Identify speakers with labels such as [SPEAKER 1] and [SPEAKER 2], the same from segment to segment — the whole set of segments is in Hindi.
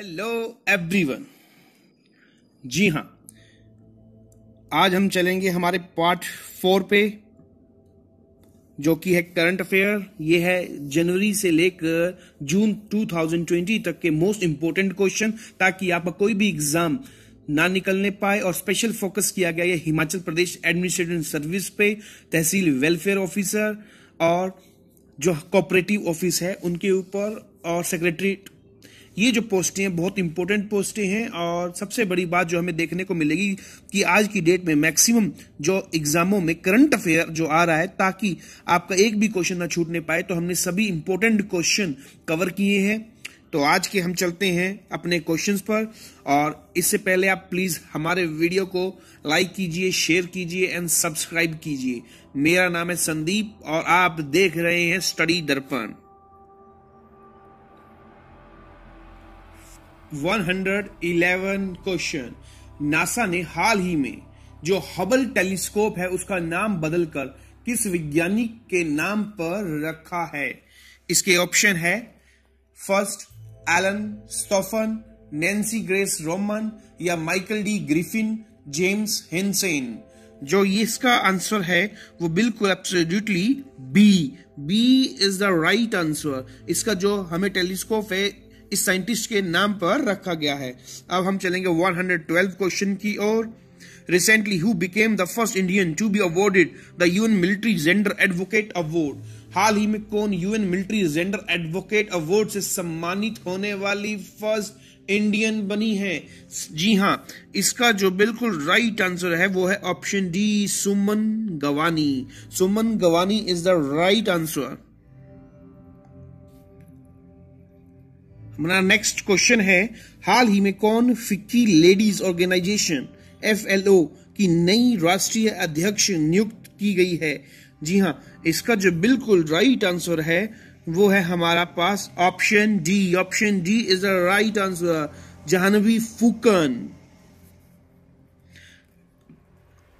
[SPEAKER 1] हेलो एवरीवन जी हाँ आज हम चलेंगे हमारे पार्ट फोर पे, जो कि है करंट अफेयर ये है जनवरी से लेकर जून 2020 तक के मोस्ट इंपोर्टेंट क्वेश्चन ताकि आपका कोई भी एग्ज़ाम ना निकलने पाए और स्पेशल फोकस किया गया है हिमाचल प्रदेश एडमिनिस्ट्रेटिव सर्विस पे, तहसील वेलफेयर ऑफिसर और जो कोऑपरेटिव ऑफ़िस है उनके ऊपर और सेक्रेटरी ये जो पोस्टें हैं, बहुत इंपॉर्टेंट पोस्टें हैं और सबसे बड़ी बात जो हमें देखने को मिलेगी कि आज की डेट में मैक्सिमम जो एग्जामों में करंट अफेयर जो आ रहा है, ताकि आपका एक भी क्वेश्चन ना छूटने पाए तो हमने सभी इंपॉर्टेंट क्वेश्चन कवर किए हैं। तो आज के हम चलते हैं अपने क्वेश्चन पर और इससे पहले आप प्लीज़ हमारे वीडियो को लाइक कीजिए शेयर कीजिए एंड सब्सक्राइब कीजिए। मेरा नाम है संदीप और आप देख रहे हैं स्टडी दर्पण 111 क्वेश्चन नासा ने हाल ही में जो हबल टेलीस्कोप है, उसका नाम बदलकर किस वैज्ञानिक के नाम पर रखा है? इसके ऑप्शन है first Ellen Stofan Nancy Grace Roman या Michael D Griffin James Hansen जो ये इसका आंसर है, वो बिल्कुल absolutely B B is the right answer इसका जो हमें टेलीस्कोप है इस साइंटिस्ट के नाम पर रखा गया है। अब हम चलेंगे 112 क्वेश्चन की ओर। Recently who became the first Indian to be awarded the UN military gender advocate award हाल ही में कौन UN military gender advocate award से सम्मानित होने वाली फ़र्स्ट इंडियन बनी है? जी हाँ इसका जो बिल्कुल राइट आंसर है, वो है option D Suman Gawani Suman Gawani is the right answer हमारा नेक्स्ट क्वेश्चन है, हाल ही में कौन फिक्की लेडीज़ ऑर्गेनाइजेशन एफएलओ की नई राष्ट्रीय अध्यक्ष नियुक्त की गई है? जी हाँ इसका जो बिल्कुल राइट आंसर है, वो है हमारा पास option D option D is the right answer Jahnavi Phukan.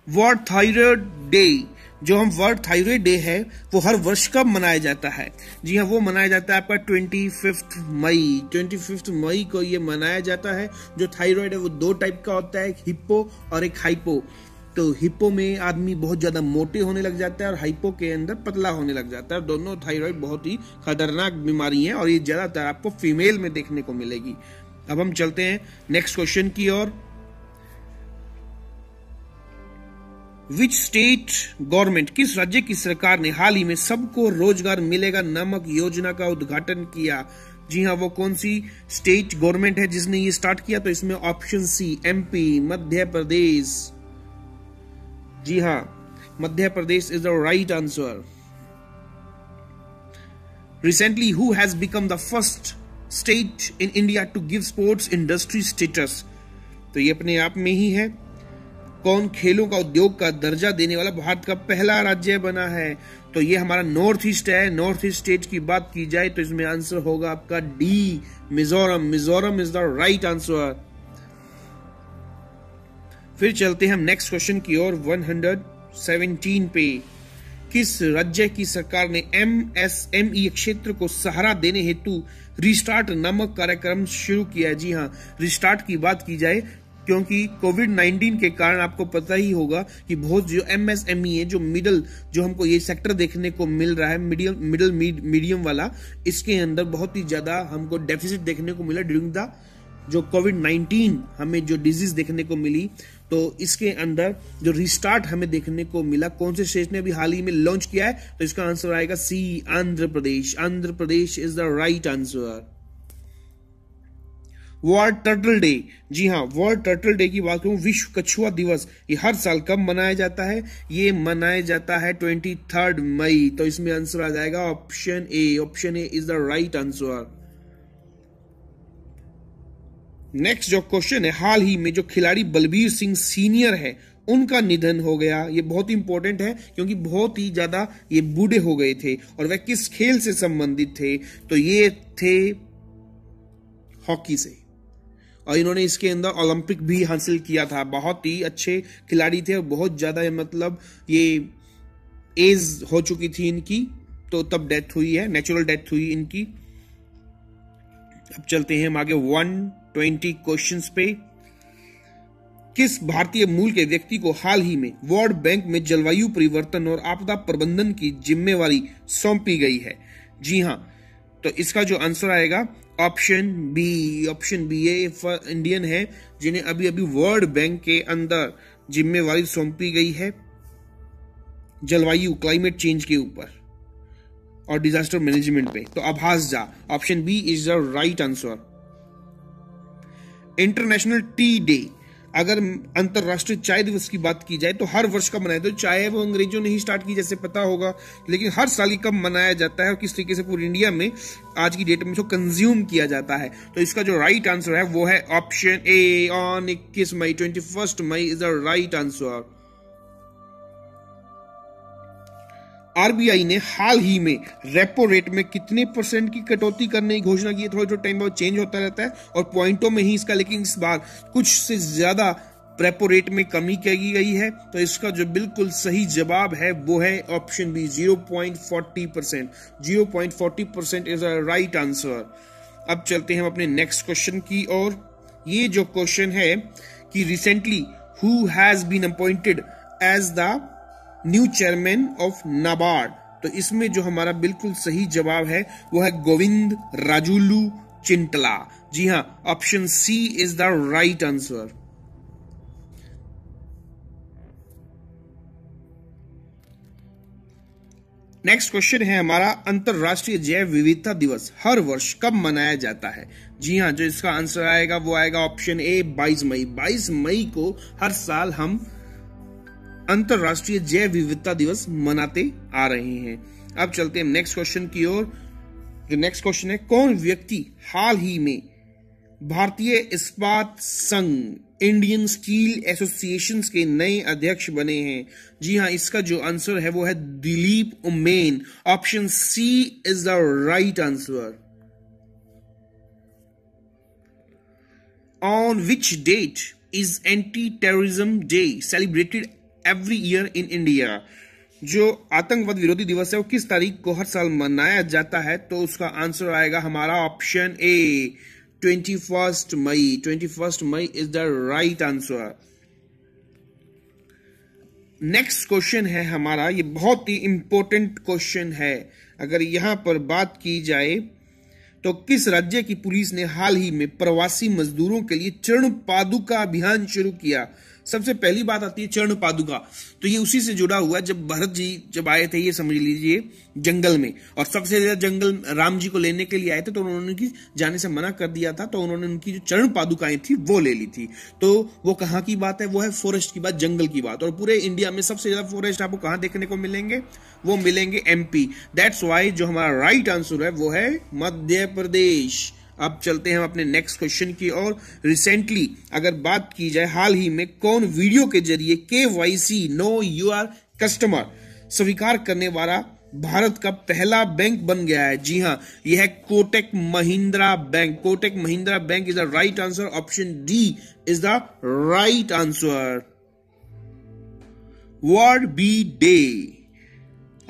[SPEAKER 1] World thyroid day जो हम वर्ल्ड थायराइड डे है, वो हर वर्ष कब मनाया जाता है? जी हाँ वो मनाया जाता है आपका ट्वेंटी फिफ्थ मई। ट्वेंटी फिफ्थ मई को ये मनाया जाता है। जो थायराइड है, वो दो टाइप का होता है, एक हिप्पो और एक हाइपो तो हिप्पो में आदमी बहुत ज़्यादा मोटे होने लग जाता है और हाइपो के अंदर पतला होने लग जाता है। दोनों थायराइड बहुत ही खतरनाक बीमारी है और ये ज़्यादातर आपको फीमेल में देखने को मिलेगी। अब हम चलते हैं नेक्स्ट क्वेश्चन की ओर। विच स्टेट गवर्नमेंट किस राज्य की सरकार ने हाल ही में सबको रोज़गार मिलेगा नामक योजना का उद्घाटन किया? जी हाँ वो कौन सी स्टेट गवर्नमेंट है जिसने ये स्टार्ट किया? तो इसमें ऑप्शन सी एमपी मध्य प्रदेश जी हाँ Madhya Pradesh is the right answer recently who has become the first state in India to give sports industry status तो ये अपने आप में ही है। कौन खेलों का उद्योग का दर्जा देने वाला भारत का पहला राज्य बना है? तो ये हमारा नॉर्थ ईस्ट है। नॉर्थ ईस्ट स्टेट की बात की जाए तो इसमें आंसर होगा आपका D Mizoram. Mizoram is the right answer फिर चलते हैं हम नेक्स्ट क्वेश्चन की ओर 117 पे। किस राज्य की सरकार ने एम एस एम ई क्षेत्र को सहारा देने हेतु रिस्टार्ट नामक कार्यक्रम शुरू किया जी हाँ रिस्टार्ट की बात की जाए क्योंकि कोविड 19 के कारण आपको पता ही होगा कि बहुत जो एमएसएमई है, जो मिडल जो हमको ये सेक्टर देखने को मिल रहा है मीडियम मिडल मीडियम वाला, इसके अंदर बहुत ही ज़्यादा हमको डेफिसिट देखने को मिला ड्यूरिंग द जो कोविड 19 हमें जो डिज़ीज़ देखने को मिली तो इसके अंदर जो रिस्टार्ट हमें देखने को मिला, कौन से स्टेट ने अभी हाल ही में लॉन्च किया है तो इसका आंसर आएगा C Andhra Pradesh. Andhra Pradesh is the right answer world turtle day जी हाँ वर्ल्ड टर्टल डे की बात करूँ, विश्व कछुआ दिवस, ये हर साल कब मनाया जाता है? ये मनाया जाता है ट्वेंटी थर्ड मई। तो इसमें आंसर आ जाएगा option A option A is the right answer next जो क्वेश्चन है, हाल ही में जो खिलाड़ी बलबीर सिंह सीनियर है, उनका निधन हो गया। ये बहुत इंपॉर्टेंट है, क्योंकि बहुत ही ज़्यादा ये बूढ़े हो गए थे और वह किस खेल से संबंधित थे? तो ये थे हॉकी से। और इन्होंने इसके अंदर ओलंपिक भी हासिल किया था। बहुत ही अच्छे खिलाड़ी थे और बहुत ज़्यादा मतलब ये एज हो चुकी थी इनकी तो तब डेथ हुई है नेचुरल डेथ हुई इनकी। अब चलते हैं हम आगे वन ट्वेंटी क्वेश्चंस पे। किस भारतीय मूल के व्यक्ति को हाल ही में वर्ल्ड बैंक में जलवायु परिवर्तन और आपदा प्रबंधन की जिम्मेवारी सौंपी गई है? जी हाँ तो इसका जो आंसर आएगा ऑप्शन बी ऑप्शन बी ये इंडियन है, जिन्हें अभी अभी वर्ल्ड बैंक के अंदर जिम्मेवारी सौंपी गई है जलवायु क्लाइमेट चेंज के ऊपर और डिजास्टर मैनेजमेंट पे। तो आभास जा। Option B is the right answer international tea day अगर अंतर्राष्ट्रीय चाय दिवस की बात की जाए तो हर वर्ष का मनाया तो चाय वो अंग्रेज़ों ने ही स्टार्ट की, जैसे पता होगा। लेकिन हर साल ही कब मनाया जाता है और किस तरीके से पूरी इंडिया में आज की डेट में इसको कंज्यूम किया जाता है। तो इसका जो राइट आंसर है, वो है ऑप्शन ए ऑन इक्कीस मई twenty first May is a right answer RBI ने हाल ही में रेपो रेट में कितने परसेंट की कटौती करने की घोषणा की है? थोड़ा थोड़ा टाइम बाद चेंज होता रहता है और पॉइंटों में ही इसका, लेकिन इस बार कुछ से ज़्यादा रेपो रेट में कमी की गई है। तो इसका जो बिल्कुल सही जवाब है, वो है option B zero point forty percent zero point forty percent is a right answer अब चलते हैं हम अपने नेक्स्ट क्वेश्चन की और ये जो क्वेश्चन है कि recently who has been appointed as the new chairman of NABARD. तो इसमें जो हमारा बिल्कुल सही जवाब है, वो है गोविंद राजुलू चिंटला। जी हाँ option C is the right answer next question है हमारा, अंतरराष्ट्रीय जैव विविधता दिवस। हर वर्ष कब मनाया जाता है? जी हाँ जो इसका आंसर आएगा, वो आएगा ऑप्शन ए 22 मई। 22 मई को हर साल हम अंतरराष्ट्रीय जैव विविधता दिवस मनाते आ रहे हैं। अब चलते हैं नेक्स्ट क्वेश्चन की ओर। जो नेक्स्ट क्वेश्चन है, कौन व्यक्ति हाल ही में भारतीय इस्पात संघ इंडियन स्टील एसोसिएशन के नए अध्यक्ष बने हैं? जी हाँ इसका जो आंसर है वो है Dilip Oommen option C is the right answer on which date is anti terrorism day celebrated every year in India जो आतंकवाद विरोधी दिवस है, वो किस तारीख को हर साल मनाया जाता है तो उसका आंसर आएगा हमारा option A twenty first May. Twenty first May is the right answer next question है हमारा, ये बहुत ही इंपॉर्टेंट क्वेश्चन है। अगर यहाँ पर बात की जाए तो किस राज्य की पुलिस ने हाल ही में प्रवासी मजदूरों के लिए चरण पादुका अभियान शुरू किया? सबसे पहली बात आती है चरण पादुका तो ये उसी से जुड़ा हुआ जब भरत जी जब आए थे, ये समझ लीजिए, जंगल में। और सबसे ज़्यादा जंगल राम जी को लेने के लिए आए थे तो उन्होंने उनकी जाने से मना कर दिया था तो उन्होंने उनकी जो चरण पादुकाएँ थी, वो ले ली थी। तो वो कहाँ की बात है? वो है फॉरेस्ट की बात, जंगल की बात। और पूरे इंडिया में सबसे ज़्यादा फॉरेस्ट आपको कहाँ देखने को मिलेंगे? वो मिलेंगे एमपी दैट्स वाई जो हमारा राइट आंसर है, वो है मध्य प्रदेश। अब चलते हैं हम अपने नेक्स्ट क्वेश्चन की और रिसेंटली अगर बात की जाए हाल ही में, कौन वीडियो के ज़रिए के K Y C know your customer स्वीकार करने वाला भारत का पहला बैंक बन गया है? जी हाँ, यह है Kotak Mahindra bank Kotak Mahindra bank is the right answer option D is the right answer world bee day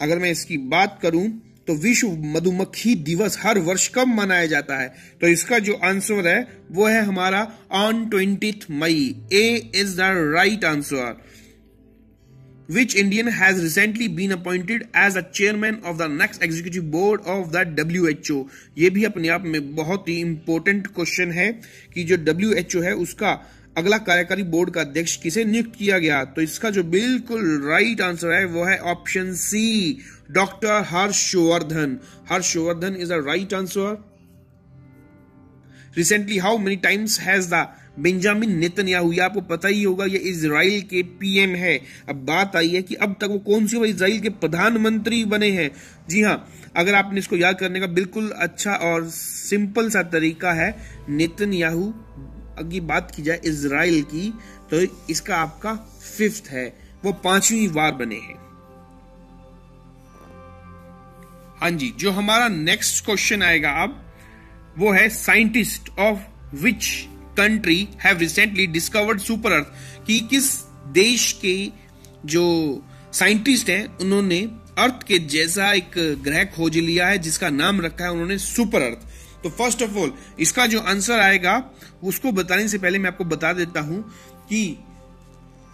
[SPEAKER 1] अगर मैं इसकी बात करूँ तो विश्व मधुमक्खी दिवस हर वर्ष कब मनाया जाता है? तो इसका जो आंसर है, वो है हमारा on twenty May. A is the right answer has recently been appointed as a chairman of the next executive board of the W H O ये भी अपने आप में बहुत ही इंपॉर्टेंट क्वेश्चन है कि जो ओ है, उसका अगला कार्यकारी बोर्ड का अध्यक्ष किसे नियुक्त किया गया? तो इसका जो बिल्कुल राइट right आंसर है, वो है option C doctor Harshvardhan Harshvardhan is the right answer recently how many times has the Benjamin Netanyahu ये आपको पता ही होगा, ये इसराइल के पीएम है। अब बात आई है कि अब तक वो कौन सी इसराइल के प्रधानमंत्री बने हैं। जी हाँ अगर आपने इसको याद करने का बिल्कुल अच्छा और सिंपल सा तरीका है नेतन्याहू की बात की जाए इसराइल की तो इसका आपका फिफ्थ है। वो पांचवी बार बने हैं। हाँ जी, जो हमारा नेक्स्ट क्वेश्चन आएगा अब, वो है scientist of which country have recently discovered super earth कि किस देश के जो साइंटिस्ट हैं, उन्होंने अर्थ के जैसा एक ग्रह खोज लिया है, जिसका नाम रखा है उन्होंने सुपर अर्थ तो फ़र्स्ट ऑफ़ ऑल इसका जो आंसर आएगा, उसको बताने से पहले मैं आपको बता देता हूँ कि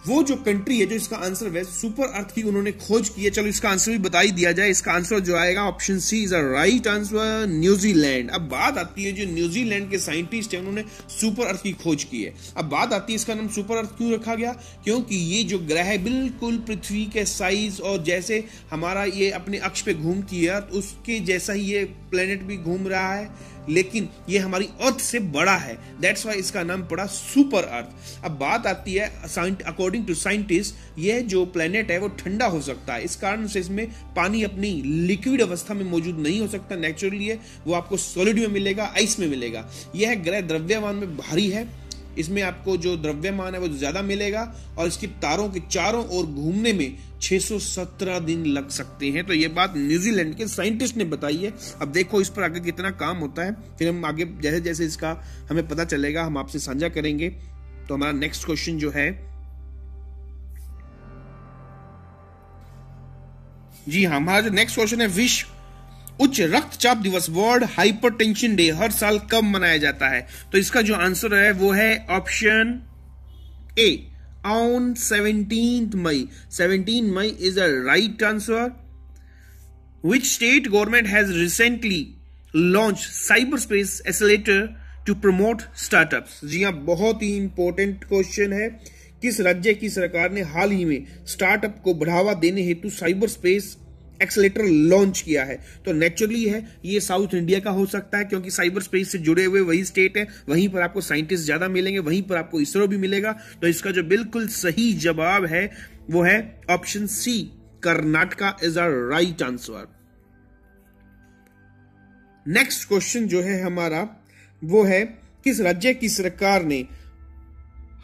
[SPEAKER 1] वो जो कंट्री है, जो इसका आंसर है सुपर अर्थ की उन्होंने खोज की है। चलो, इसका आंसर भी बता ही दिया जाए। इसका आंसर जो आएगा option C is a right answer New Zealand अब बात आती है, जो न्यूजीलैंड के साइंटिस्ट है, उन्होंने सुपर अर्थ की खोज की है। अब बात आती है, इसका नाम सुपर अर्थ क्यों रखा गया? क्योंकि ये जो ग्रह बिल्कुल पृथ्वी के साइज़ और जैसे हमारा ये अपने अक्ष पे घूमती है उसके जैसा ही ये प्लेनेट भी घूम रहा है। लेकिन ये हमारी अर्थ से बड़ा है। दैट्स वाई इसका नाम पड़ा सुपर अर्थ। अब बात आती है अकॉर्डिंग टू साइंटिस्ट यह जो प्लेनेट है, वो ठंडा हो सकता है। इस कारण से इसमें पानी अपनी लिक्विड अवस्था में मौजूद नहीं हो सकता। नेचुरली है वो आपको सॉलिड में मिलेगा आइस में मिलेगा। यह ग्रह द्रव्यवान में भारी है। इसमें आपको जो द्रव्यमान है वो ज़्यादा मिलेगा और इसकी तारों के चारों ओर घूमने में 617 दिन लग सकते हैं। तो ये बात न्यूजीलैंड के साइंटिस्ट ने बताई है। अब देखो इस पर आगे कितना काम होता है। फिर हम आगे जैसे जैसे इसका हमें पता चलेगा, हम आपसे साझा करेंगे। तो हमारा नेक्स्ट क्वेश्चन जो है जी हाँ हमारा जो नेक्स्ट क्वेश्चन है, विश्व उच्च रक्तचाप दिवस वर्ल्ड हाइपरटेंशन डे हर साल कब मनाया जाता है? तो इसका जो आंसर है, वो है option A on seventeen May seventeen May is a right answer which state government has recently launch cyber space accelerator to promote startups जी हाँ बहुत ही इंपॉर्टेंट क्वेश्चन है। किस राज्य की सरकार ने हाल ही में स्टार्टअप को बढ़ावा देने हेतु साइबर स्पेस एक्सलेटर लॉन्च किया है। तो नेचुरली है, ये साउथ इंडिया का हो सकता है, क्योंकि साइबर स्पेस से जुड़े हुए वही स्टेट है, वहीं पर आपको साइंटिस्ट ज़्यादा मिलेंगे, वहीं पर आपको इसरो भी मिलेगा। तो इसका जो बिल्कुल सही जवाब है, वो है option C Karnataka is a right answer next question जो है हमारा, वो है, किस राज्य की सरकार ने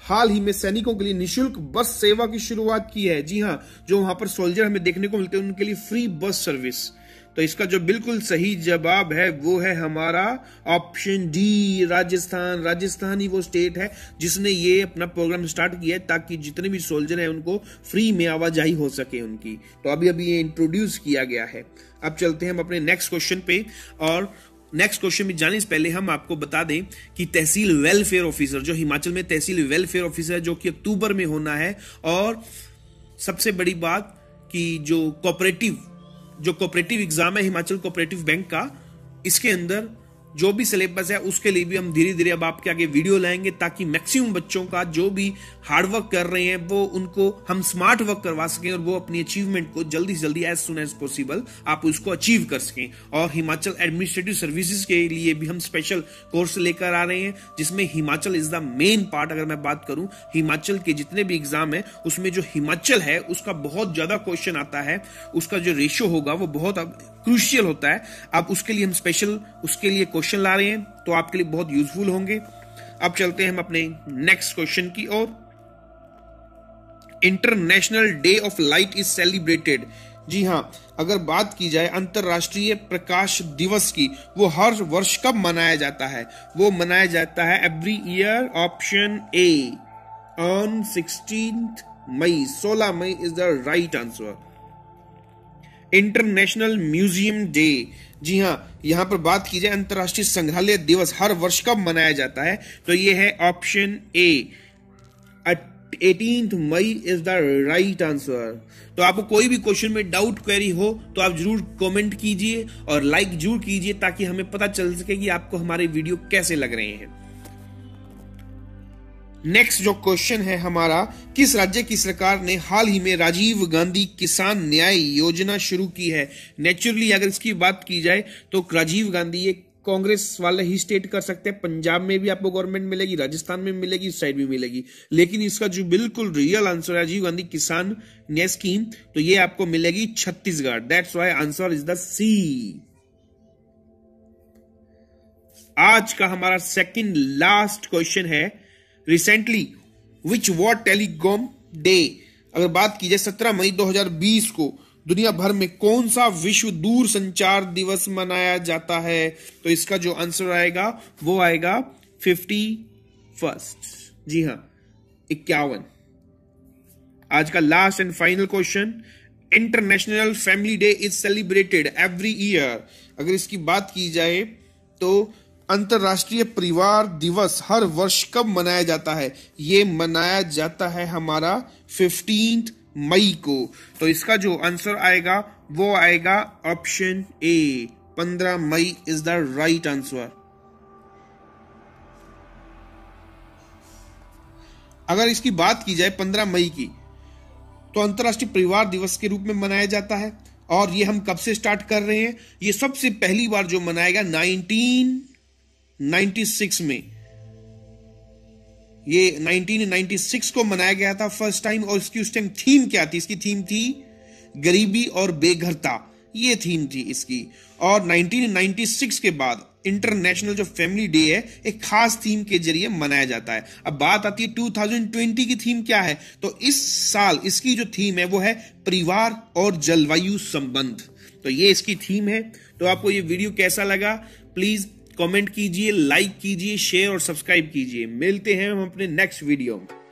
[SPEAKER 1] हाल ही में सैनिकों के लिए निशुल्क बस सेवा की शुरुआत की है। जी हाँ जो वहाँ पर सोल्जर हमें देखने को मिलते हैं, उनके लिए फ्री बस सर्विस। तो इसका जो बिल्कुल सही जवाब है, वो है हमारा ऑप्शन डी, राजस्थान। राजस्थान ही वो स्टेट है जिसने ये अपना प्रोग्राम स्टार्ट किया है, ताकि जितने भी सोल्जर हैं, उनको फ्री में आवाजाही हो सके उनकी। तो अभी अभी ये इंट्रोड्यूस किया गया है। अब चलते हैं हम अपने नेक्स्ट क्वेश्चन पे, और नेक्स्ट क्वेश्चन में जाने से पहले हम आपको बता दें कि तहसील वेलफेयर ऑफिसर जो हिमाचल में तहसील वेलफेयर ऑफिसर है, जो कि अक्टूबर में होना है, और सबसे बड़ी बात कि जो कोऑपरेटिव जो कोऑपरेटिव एग्ज़ाम है हिमाचल कोऑपरेटिव बैंक का, इसके अंदर जो भी सिलेबस है, उसके लिए भी हम धीरे धीरे अब आपके आगे वीडियो लाएँगे ताकि मैक्सिमम बच्चों का जो भी हार्डवर्क कर रहे हैं, वो उनको हम स्मार्ट वर्क करवा सकें और वो अपनी अचीवमेंट को जल्दी से जल्दी एज सुन एज पॉसिबल आप उसको अचीव कर सकें। और हिमाचल एडमिनिस्ट्रेटिव सर्विसेज़ के लिए भी हम स्पेशल कोर्स लेकर आ रहे हैं, जिसमें Himachal is the main part अगर मैं बात करूँ हिमाचल के जितने भी एग्ज़ाम है, उसमें जो हिमाचल है, उसका बहुत ज़्यादा क्वेश्चन आता है, उसका जो रेशियो होगा, वो बहुत क्रूशियल होता है। अब उसके लिए हम स्पेशल उसके लिए क्वेश्चन ला रहे हैं तो आपके लिए बहुत यूजफुल होंगे। अब चलते हैं हम अपने नेक्स्ट क्वेश्चन की ओर। International day of light is celebrated जी हाँ, अगर बात की जाए अंतरराष्ट्रीय प्रकाश दिवस की, वो हर वर्ष कब मनाया जाता है? वो मनाया जाता है every year option A on sixteen May 16 May is the right answer international museum day जी हाँ यहाँ पर बात की जाए, अंतरराष्ट्रीय संग्रहालय दिवस हर वर्ष कब मनाया जाता है? तो ये है option A eighteen May is the right answer तो आपको कोई भी क्वेश्चन में डाउट क्वेरी हो तो आप ज़रूर कमेंट कीजिए और लाइक ज़रूर कीजिए ताकि हमें पता चल सके कि आपको हमारे वीडियो कैसे लग रहे हैं। नेक्स्ट जो क्वेश्चन है हमारा, किस राज्य की सरकार ने हाल ही में राजीव गांधी किसान न्याय योजना शुरू की है? नेचुरली अगर इसकी बात की जाए तो राजीव गांधी ये कांग्रेस वाले ही स्टेट कर सकते हैं। पंजाब में भी आपको गवर्नमेंट मिलेगी, राजस्थान में मिलेगी, इस साइड भी मिलेगी। लेकिन इसका जो बिल्कुल रियल आंसर है, राजीव गांधी किसान न्याय स्कीम तो ये आपको मिलेगी Chhattisgarh. That's why answer is the C आज का हमारा सेकंड लास्ट क्वेश्चन है। Recently which what telecom day अगर बात की जाए सत्रह मई 2020 को, दुनिया भर में कौन सा विश्व दूर संचार दिवस मनाया जाता है? तो इसका जो आंसर आएगा, वो आएगा फिफ्टी फ़र्स्ट जी हाँ, इक्यावन. आज का last and final question international family day is celebrated every year अगर इसकी बात की जाए तो अंतरराष्ट्रीय परिवार दिवस हर वर्ष कब मनाया जाता है? ये मनाया जाता है हमारा फिफ्टींथ मई को। तो इसका जो आंसर आएगा, वो आएगा ऑप्शन ए पंद्रह मई इज़ द राइट आंसर अगर इसकी बात की जाए पंद्रह मई की तो अंतर्राष्ट्रीय परिवार दिवस के रूप में मनाया जाता है। और ये हम कब से स्टार्ट कर रहे हैं? ये सबसे पहली बार जो मनाएगा 1996 में। ये 1996 को मनाया गया था फ़र्स्ट टाइम और इसकी उस टाइम थीम क्या थी? इसकी थीम थी गरीबी और बेघरता। ये थीम थी इसकी। और 1996 के बाद इंटरनेशनल जो फैमिली डे है, एक खास थीम के ज़रिए मनाया जाता है। अब बात आती है 2020 की थीम क्या है? तो इस साल इसकी जो थीम है वो है परिवार और जलवायु संबंध। तो ये इसकी थीम है। तो आपको ये वीडियो कैसा लगा? प्लीज़ कमेंट कीजिए लाइक कीजिए शेयर और सब्सक्राइब कीजिए। मिलते हैं हम अपने नेक्स्ट वीडियो में।